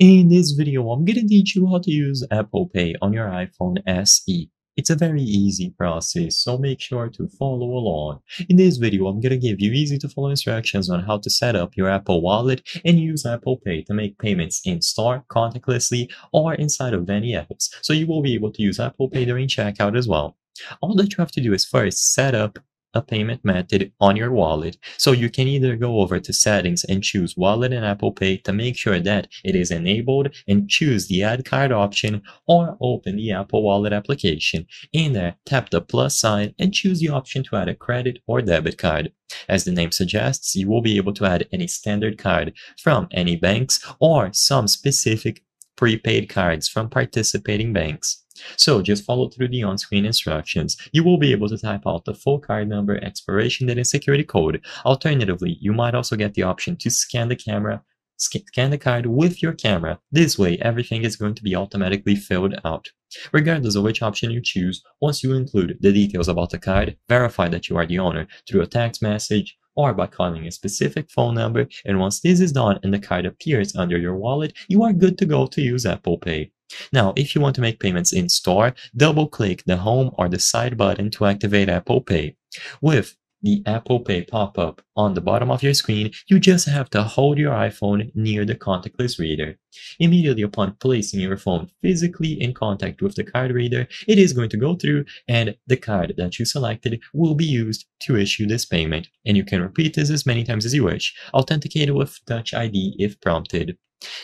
In this video, I'm gonna teach you how to use Apple Pay on your iPhone SE. It's a very easy process, so make sure to follow along. In this video, I'm gonna give you easy to follow instructions on how to set up your Apple Wallet and use Apple Pay to make payments in store, contactlessly, or inside of any apps. So you will be able to use Apple Pay during checkout as well. All that you have to do is first set up a payment method on your wallet. So you can either go over to settings and choose wallet and Apple Pay to make sure that it is enabled and choose the add card option or open the Apple Wallet application. In there, tap the plus sign and choose the option to add a credit or debit card. As the name suggests, you will be able to add any standard card from any banks or some specific prepaid cards from participating banks. So just follow through the on-screen instructions. You will be able to type out the full card number, expiration date, and security code. Alternatively, you might also get the option to scan the camera, scan the card with your camera. This way, everything is going to be automatically filled out. Regardless of which option you choose, once you include the details about the card, verify that you are the owner through a text message, or by calling a specific phone number, and once this is done and the card appears under your wallet, you are good to go to use Apple Pay. Now, if you want to make payments in store, double click the home or the side button to activate Apple Pay. With the Apple Pay pop-up on the bottom of your screen, you just have to hold your iPhone near the contactless reader. Immediately upon placing your phone physically in contact with the card reader, it is going to go through and the card that you selected will be used to issue this payment. And you can repeat this as many times as you wish. Authenticate with Touch ID if prompted.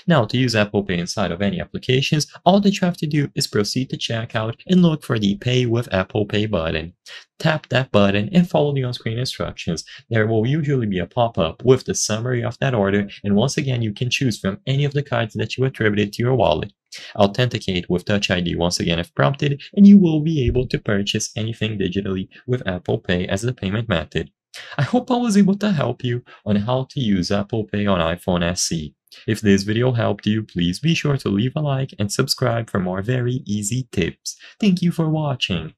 Now, to use Apple Pay inside of any applications, all that you have to do is proceed to checkout and look for the Pay with Apple Pay button. Tap that button and follow the on-screen instructions. There will usually be a pop-up with the summary of that order, and once again, you can choose from any of the cards that you attributed to your wallet. Authenticate with Touch ID once again if prompted, and you will be able to purchase anything digitally with Apple Pay as the payment method. I hope I was able to help you on how to use Apple Pay on iPhone SE. If this video helped you, please be sure to leave a like and subscribe for more very easy tips. Thank you for watching.